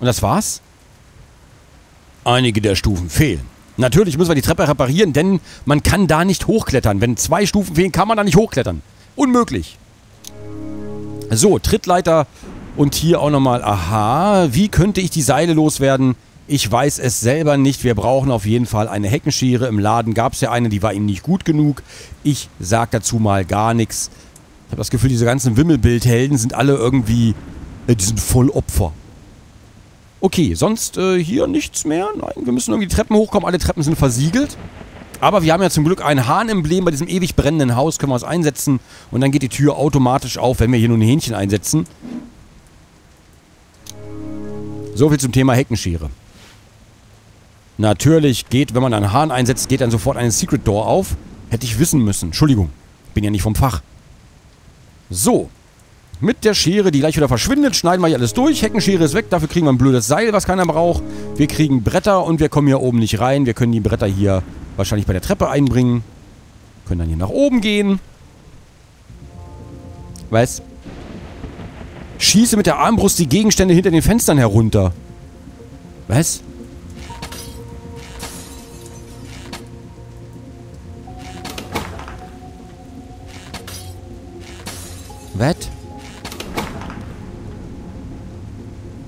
Und das war's? Einige der Stufen fehlen. Natürlich müssen wir die Treppe reparieren, denn man kann da nicht hochklettern. Wenn zwei Stufen fehlen, kann man da nicht hochklettern. Unmöglich. So, Trittleiter und hier auch nochmal, aha, wie könnte ich die Seile loswerden? Ich weiß es selber nicht. Wir brauchen auf jeden Fall eine Heckenschere. Im Laden gab es ja eine, die war ihm nicht gut genug. Ich sag dazu mal gar nichts. Ich habe das Gefühl, diese ganzen Wimmelbildhelden sind alle irgendwie, äh, die sind voll Opfer. Okay, sonst äh, hier nichts mehr. Nein, wir müssen irgendwie die Treppen hochkommen. Alle Treppen sind versiegelt. Aber wir haben ja zum Glück ein Hahnemblem bei diesem ewig brennenden Haus. Können wir es einsetzen. Und dann geht die Tür automatisch auf, wenn wir hier nur ein Hähnchen einsetzen. So viel zum Thema Heckenschere. Natürlich geht, wenn man einen Hahn einsetzt, geht dann sofort eine Secret Door auf. Hätte ich wissen müssen. Entschuldigung. Bin ja nicht vom Fach. So. Mit der Schere, die gleich wieder verschwindet, schneiden wir hier alles durch. Heckenschere ist weg, dafür kriegen wir ein blödes Seil, was keiner braucht. Wir kriegen Bretter und wir kommen hier oben nicht rein. Wir können die Bretter hier wahrscheinlich bei der Treppe einbringen. Können dann hier nach oben gehen. Was? Schieße mit der Armbrust die Gegenstände hinter den Fenstern herunter. Was? Was?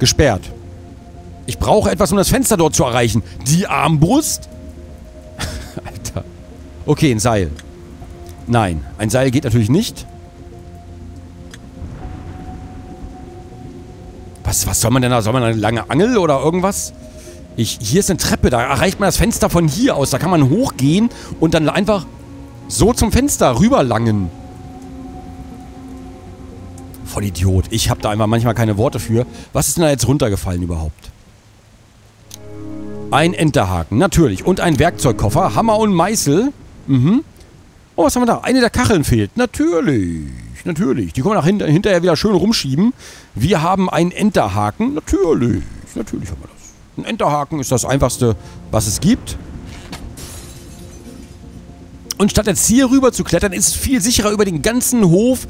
Gesperrt. Ich brauche etwas, um das Fenster dort zu erreichen. Die Armbrust? Alter. Okay, ein Seil. Nein, ein Seil geht natürlich nicht. Was, was soll man denn da? Soll man eine lange Angel oder irgendwas? Ich, hier ist eine Treppe, da erreicht man das Fenster von hier aus. Da kann man hochgehen und dann einfach so zum Fenster rüberlangen. Voll Idiot. Ich habe da einfach manchmal keine Worte für. Was ist denn da jetzt runtergefallen überhaupt? Ein Enterhaken, natürlich. Und ein Werkzeugkoffer. Hammer und Meißel. Mhm. Oh, was haben wir da? Eine der Kacheln fehlt. Natürlich. Natürlich. Die können wir nach hinter hinterher wieder schön rumschieben. Wir haben einen Enterhaken. Natürlich. Natürlich haben wir das. Ein Enterhaken ist das einfachste, was es gibt. Und statt jetzt hier rüber zu klettern, ist es viel sicherer über den ganzen Hof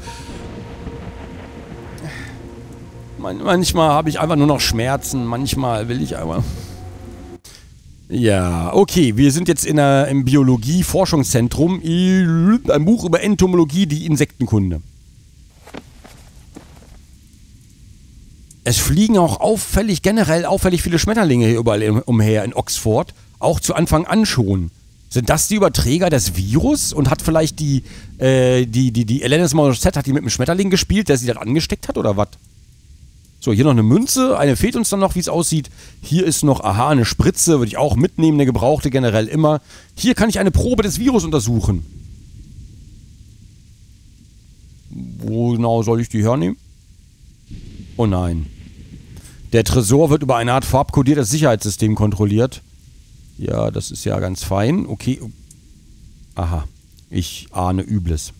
manchmal habe ich einfach nur noch Schmerzen. Manchmal will ich einfach... Ja, okay. Wir sind jetzt in der, im Biologie-Forschungszentrum. Ein Buch über Entomologie, die Insektenkunde. Es fliegen auch auffällig, generell auffällig viele Schmetterlinge hier überall umher in Oxford. Auch zu Anfang an schon. Sind das die Überträger des Virus? Und hat vielleicht die, äh, die, die, die Alanis Morissette, hat die mit dem Schmetterling gespielt, der sie dann angesteckt hat, oder was? So, hier noch eine Münze. Eine fehlt uns dann noch, wie es aussieht. Hier ist noch, aha, eine Spritze. Würde ich auch mitnehmen. Eine gebrauchte generell immer. Hier kann ich eine Probe des Virus untersuchen. Wo genau soll ich die hernehmen? Oh nein. Der Tresor wird über eine Art farbkodiertes Sicherheitssystem kontrolliert. Ja, das ist ja ganz fein. Okay. Aha. Ich ahne Übles.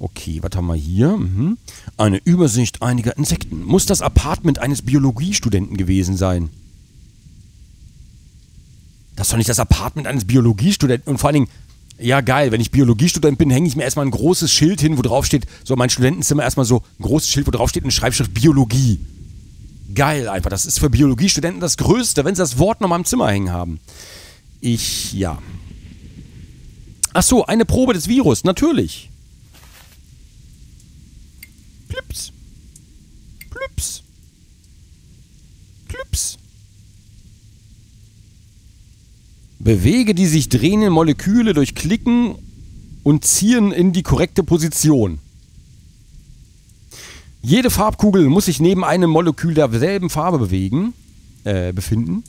Okay, was haben wir hier? Mhm. Eine Übersicht einiger Insekten. Muss das Apartment eines Biologiestudenten gewesen sein? Das ist doch nicht das Apartment eines Biologiestudenten. Und vor allen Dingen, ja geil, wenn ich Biologiestudent bin, hänge ich mir erstmal ein großes Schild hin, wo drauf steht, so mein Studentenzimmer erstmal so ein großes Schild, wo drauf steht eine Schreibschrift Biologie. Geil einfach, das ist für Biologiestudenten das Größte, wenn sie das Wort noch mal im Zimmer hängen haben. Ich, ja. Ach so, eine Probe des Virus, natürlich. Bewege die sich drehenden Moleküle durch Klicken und Ziehen in die korrekte Position. Jede Farbkugel muss sich neben einem Molekül derselben Farbe bewegen, äh, befinden.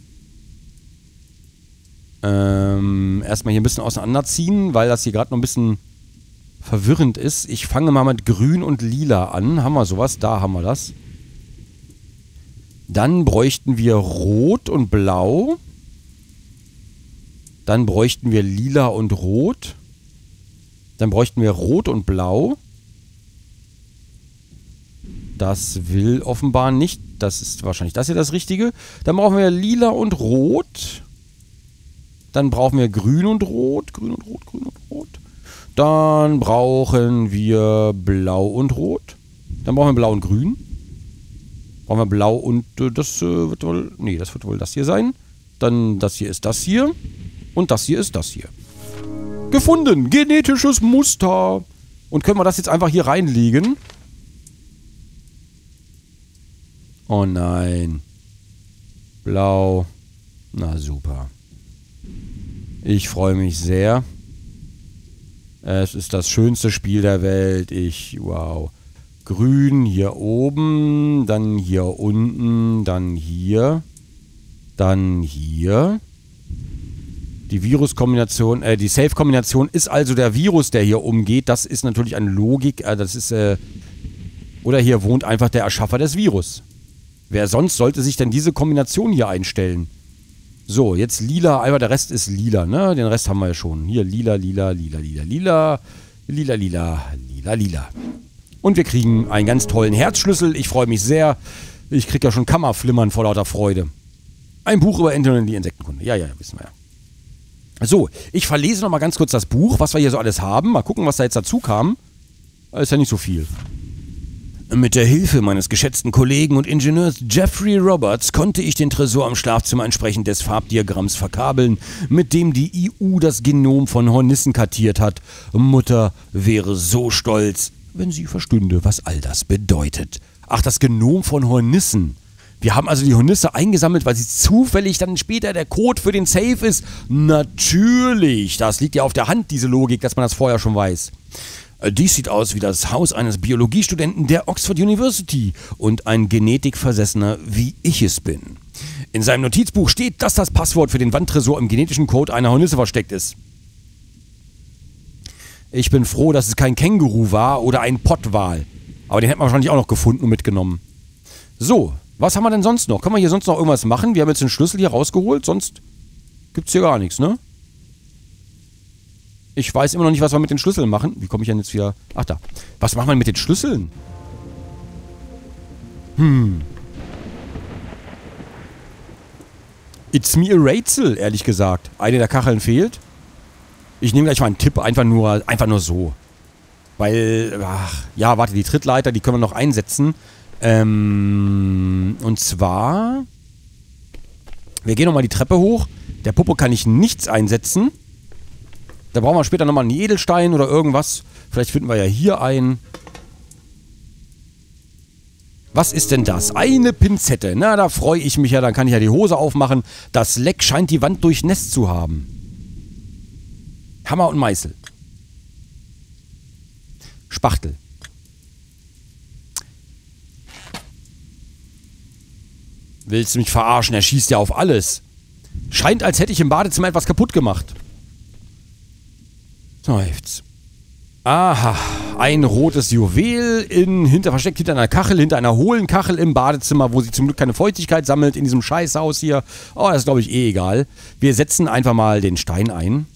Ähm, erstmal hier ein bisschen auseinanderziehen, weil das hier gerade noch ein bisschen verwirrend ist. Ich fange mal mit Grün und Lila an. Haben wir sowas? Da haben wir das. Dann bräuchten wir Rot und Blau. Dann bräuchten wir Lila und Rot. Dann bräuchten wir Rot und Blau. Das will offenbar nicht. Das ist wahrscheinlich das hier das Richtige. Dann brauchen wir Lila und Rot. Dann brauchen wir Grün und Rot. Grün und Rot, Grün und Rot. Dann brauchen wir Blau und Rot. Dann brauchen wir Blau und Grün. Brauchen wir blau und äh, das äh, wird wohl... Nee, das wird wohl das hier sein. Dann das hier ist das hier. Und das hier ist das hier. Gefunden! Genetisches Muster! Und können wir das jetzt einfach hier reinlegen? Oh nein. Blau. Na super. Ich freue mich sehr. Es ist das schönste Spiel der Welt. Ich, wow. Grün hier oben, dann hier unten, dann hier, dann hier. Die Viruskombination, äh, die Safe-Kombination ist also der Virus, der hier umgeht. Das ist natürlich eine Logik, äh, das ist, äh, oder hier wohnt einfach der Erschaffer des Virus. Wer sonst sollte sich denn diese Kombination hier einstellen? So, jetzt lila, einfach der Rest ist lila, ne? Den Rest haben wir ja schon. Hier lila, lila, lila, lila, lila, lila, lila, lila, lila. Und wir kriegen einen ganz tollen Herzschlüssel. Ich freue mich sehr. Ich kriege ja schon Kammerflimmern vor lauter Freude. Ein Buch über Enten und die Insektenkunde. Ja, ja, wissen wir ja. So, ich verlese noch mal ganz kurz das Buch, was wir hier so alles haben. Mal gucken, was da jetzt dazu kam. Ist ja nicht so viel. Mit der Hilfe meines geschätzten Kollegen und Ingenieurs Jeffrey Roberts konnte ich den Tresor im Schlafzimmer entsprechend des Farbdiagramms verkabeln, mit dem die EU das Genom von Hornissen kartiert hat. Mutter wäre so stolz, wenn sie verstünde, was all das bedeutet. Ach, das Genom von Hornissen. Wir haben also die Hornisse eingesammelt, weil sie zufällig dann später der Code für den Safe ist. Natürlich, das liegt ja auf der Hand, diese Logik, dass man das vorher schon weiß. Äh, dies sieht aus wie das Haus eines Biologiestudenten der Oxford University und ein Genetikversessener, wie ich es bin. In seinem Notizbuch steht, dass das Passwort für den Wandtresor im genetischen Code einer Hornisse versteckt ist. Ich bin froh, dass es kein Känguru war oder ein Pottwal. Aber den hätten wir wahrscheinlich auch noch gefunden und mitgenommen. So, was haben wir denn sonst noch? Können wir hier sonst noch irgendwas machen? Wir haben jetzt den Schlüssel hier rausgeholt, sonst gibt's hier gar nichts, ne? Ich weiß immer noch nicht, was wir mit den Schlüsseln machen. Wie komme ich denn jetzt wieder... Ach, da. Was machen wir mit den Schlüsseln? Hm. It's me a Rätsel, ehrlich gesagt. Eine der Kacheln fehlt. Ich nehme gleich mal einen Tipp, einfach nur, einfach nur so. Weil, ach, ja, warte, die Trittleiter, die können wir noch einsetzen. Ähm, und zwar... Wir gehen nochmal die Treppe hoch. Der Popo kann ich nichts einsetzen. Da brauchen wir später nochmal einen Edelstein oder irgendwas. Vielleicht finden wir ja hier einen. Was ist denn das? Eine Pinzette. Na, da freue ich mich ja. Dann kann ich ja die Hose aufmachen. Das Leck scheint die Wand durchnässt zu haben. Hammer und Meißel. Spachtel. Willst du mich verarschen? Er schießt ja auf alles. Scheint, als hätte ich im Badezimmer etwas kaputt gemacht. Seufz. Aha, ein rotes Juwel in, hinter, versteckt hinter einer Kachel, hinter einer hohlen Kachel im Badezimmer, wo sie zum Glück keine Feuchtigkeit sammelt, in diesem Scheißhaus hier. Oh, das ist glaube ich eh egal. Wir setzen einfach mal den Stein ein.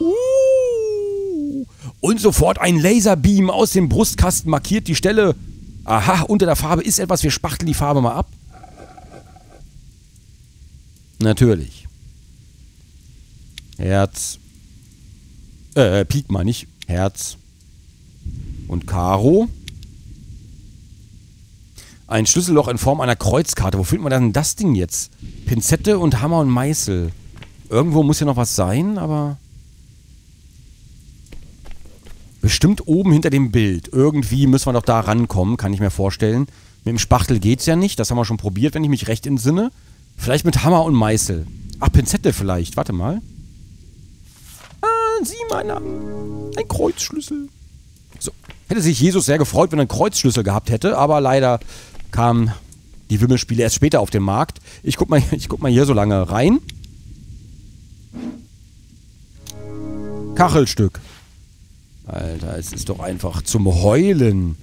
Uh, und sofort ein Laserbeam aus dem Brustkasten markiert die Stelle. Aha, unter der Farbe ist etwas, wir spachteln die Farbe mal ab. Natürlich. Herz, äh, Pik meine ich. Herz. Und Karo. Ein Schlüsselloch in Form einer Kreuzkarte. Wo findet man denn das Ding jetzt? Pinzette und Hammer und Meißel. Irgendwo muss ja noch was sein, aber... Bestimmt oben hinter dem Bild. Irgendwie müssen wir doch da rankommen, kann ich mir vorstellen. Mit dem Spachtel geht's ja nicht. Das haben wir schon probiert, wenn ich mich recht entsinne. Vielleicht mit Hammer und Meißel. Ach, Pinzette vielleicht. Warte mal sie meinen Namen. Ein Kreuzschlüssel. So. Hätte sich Jesus sehr gefreut, wenn er einen Kreuzschlüssel gehabt hätte, aber leider kamen die Wimmelspiele erst später auf den Markt. Ich guck mal, ich guck mal hier so lange rein. Kachelstück. Alter, es ist doch einfach zum Heulen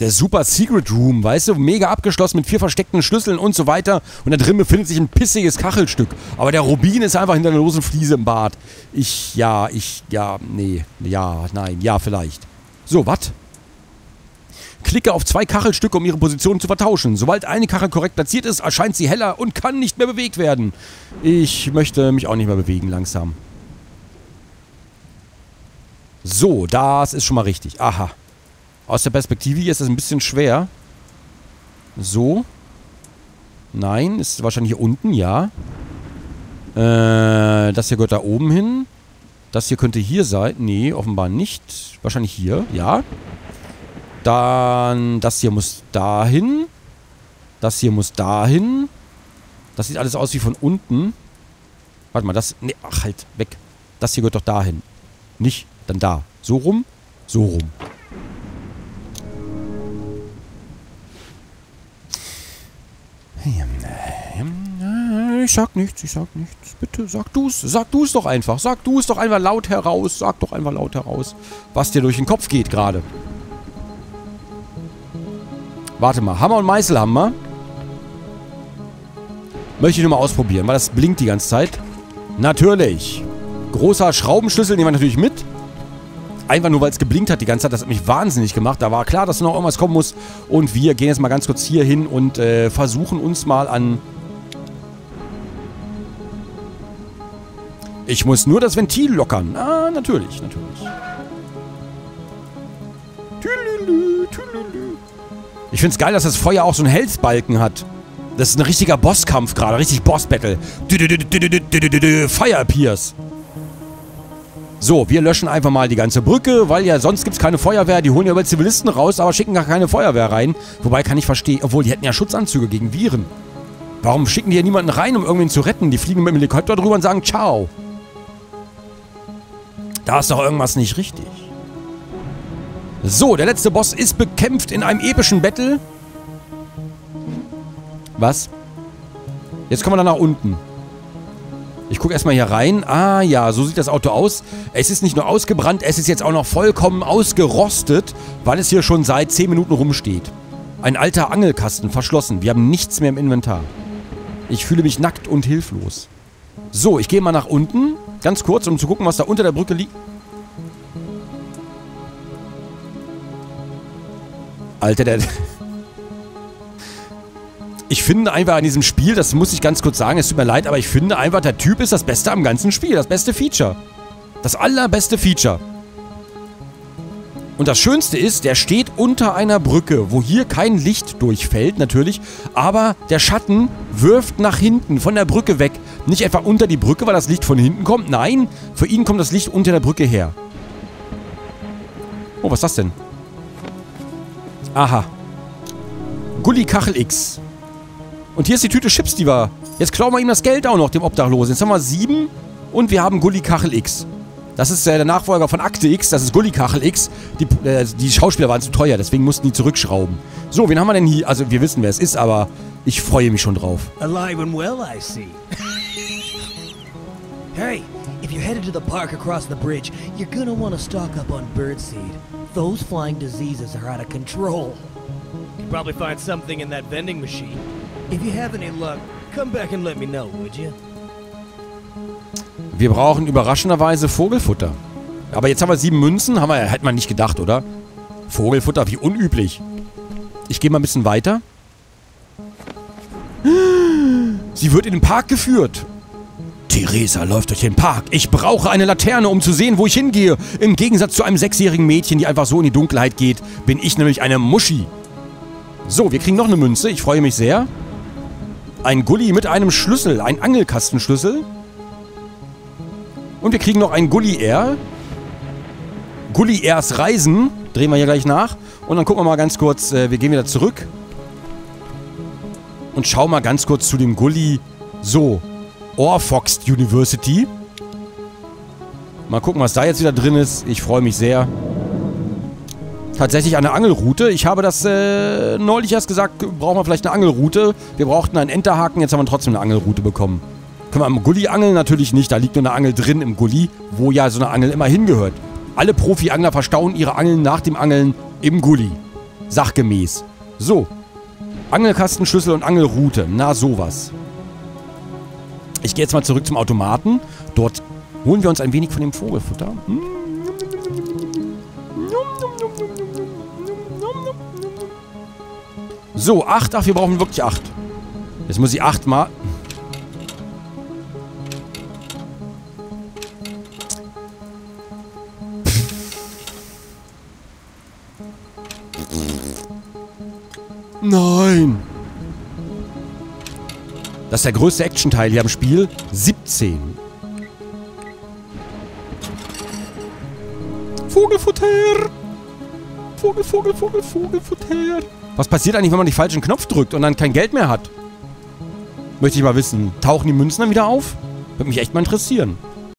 der Super Secret Room, weißt du, mega abgeschlossen mit vier versteckten Schlüsseln und so weiter. Und da drin befindet sich ein pissiges Kachelstück. Aber der Rubin ist einfach hinter einer losen Fliese im Bad. Ich, ja, ich, ja, nee, ja, nein, ja, vielleicht. So, was? Klicke auf zwei Kachelstücke, um ihre Position zu vertauschen. Sobald eine Kachel korrekt platziert ist, erscheint sie heller und kann nicht mehr bewegt werden. Ich möchte mich auch nicht mehr bewegen, langsam. So, das ist schon mal richtig. Aha. Aus der Perspektive hier ist es ein bisschen schwer. So. Nein, ist wahrscheinlich hier unten, ja. Äh, das hier gehört da oben hin. Das hier könnte hier sein. Nee, offenbar nicht. Wahrscheinlich hier, ja. Dann, das hier muss dahin. Das hier muss dahin. Das sieht alles aus wie von unten. Warte mal, das... Nee, ach halt, weg. Das hier gehört doch dahin. Nicht, dann da. So rum, so rum. Sag nichts, ich sag nichts. Bitte, sag du's. Sag du's doch einfach. Sag du es doch einfach laut heraus. Sag doch einfach laut heraus, was dir durch den Kopf geht gerade. Warte mal. Hammer und Meißel haben wir. Möchte ich nur mal ausprobieren, weil das blinkt die ganze Zeit. Natürlich. Großer Schraubenschlüssel nehmen wir natürlich mit. Einfach nur, weil es geblinkt hat die ganze Zeit. Das hat mich wahnsinnig gemacht. Da war klar, dass noch irgendwas kommen muss. Und wir gehen jetzt mal ganz kurz hier hin und äh, versuchen uns mal an... Ich muss nur das Ventil lockern. Ah, natürlich, natürlich. Ich finde es geil, dass das Feuer auch so einen Helzbalken hat. Das ist ein richtiger Bosskampf gerade. Richtig Boss-Battle. Fire appears. So, wir löschen einfach mal die ganze Brücke, weil ja sonst gibt es keine Feuerwehr. Die holen ja über Zivilisten raus, aber schicken gar keine Feuerwehr rein. Wobei kann ich verstehen, obwohl die hätten ja Schutzanzüge gegen Viren. Warum schicken die ja niemanden rein, um irgendwen zu retten? Die fliegen mit dem Helikopter drüber und sagen Ciao. Da ist doch irgendwas nicht richtig. So, der letzte Boss ist bekämpft in einem epischen Battle. Was? Jetzt kommen wir dann nach unten. Ich gucke erstmal hier rein. Ah ja, so sieht das Auto aus. Es ist nicht nur ausgebrannt, es ist jetzt auch noch vollkommen ausgerostet, weil es hier schon seit 10 Minuten rumsteht. Ein alter Angelkasten, verschlossen. Wir haben nichts mehr im Inventar. Ich fühle mich nackt und hilflos. So, ich gehe mal nach unten. Ganz kurz, um zu gucken, was da unter der Brücke liegt. Alter, der... Ich finde einfach an diesem Spiel, das muss ich ganz kurz sagen, es tut mir leid, aber ich finde einfach, der Typ ist das Beste am ganzen Spiel. Das beste Feature. Das allerbeste Feature. Und das Schönste ist, der steht unter einer Brücke, wo hier kein Licht durchfällt, natürlich, aber der Schatten wirft nach hinten, von der Brücke weg. Nicht etwa unter die Brücke, weil das Licht von hinten kommt. Nein, für ihn kommt das Licht unter der Brücke her. Oh, was ist das denn? Aha. Gully Kachel X. Und hier ist die Tüte Chips, die war. Jetzt klauen wir ihm das Geld auch noch, dem Obdachlosen. Jetzt haben wir sieben und wir haben Gully Kachel X. Das ist äh, der Nachfolger von Akte X, das ist Gully Kachel X. Die, äh, die Schauspieler waren zu teuer, deswegen mussten die zurückschrauben. So, wen haben wir denn hier? Also, wir wissen, wer es ist, aber ich freue mich schon drauf. Alive and well, I see. hey, if you're headed to the park across the bridge, you're gonna want to stock up on birdseed. Those flying diseases are out of control. You'd probably find something in that vending machine. If you have any luck, come back and let me know, would you? Wir brauchen überraschenderweise Vogelfutter. Aber jetzt haben wir sieben Münzen. Haben wir, hätte man nicht gedacht, oder? Vogelfutter, wie unüblich. Ich gehe mal ein bisschen weiter. Sie wird in den Park geführt. Theresa läuft durch den Park. Ich brauche eine Laterne, um zu sehen, wo ich hingehe. Im Gegensatz zu einem sechsjährigen Mädchen, die einfach so in die Dunkelheit geht, bin ich nämlich eine Muschi. So, wir kriegen noch eine Münze. Ich freue mich sehr. Ein Gully mit einem Schlüssel, ein Angelkastenschlüssel. Und wir kriegen noch ein Gully Air. Gully Airs Reisen. Drehen wir hier gleich nach. Und dann gucken wir mal ganz kurz, äh, wir gehen wieder zurück. Und schauen mal ganz kurz zu dem Gully. So, Orfox University. Mal gucken, was da jetzt wieder drin ist. Ich freue mich sehr tatsächlich eine Angelroute. Ich habe das äh, neulich erst gesagt, brauchen wir vielleicht eine Angelroute. Wir brauchten einen Enterhaken, jetzt haben wir trotzdem eine Angelroute bekommen. Können wir am Gully angeln? Natürlich nicht. Da liegt nur eine Angel drin im Gully, wo ja so eine Angel immer hingehört. Alle Profi-Angler verstauen ihre Angeln nach dem Angeln im Gully. Sachgemäß. So. Angelkastenschlüssel und Angelroute. Na, sowas. Ich gehe jetzt mal zurück zum Automaten. Dort holen wir uns ein wenig von dem Vogelfutter. Hm. So, acht. Ach, wir brauchen wirklich acht. Jetzt muss ich acht Nein. Das ist der größte Action-Teil hier am Spiel. 17. Vogelfutter. Vogel, Vogel, Vogel, Vogelfutter. Was passiert eigentlich, wenn man den falschen Knopf drückt und dann kein Geld mehr hat? Möchte ich mal wissen. Tauchen die Münzen dann wieder auf? Würde mich echt mal interessieren.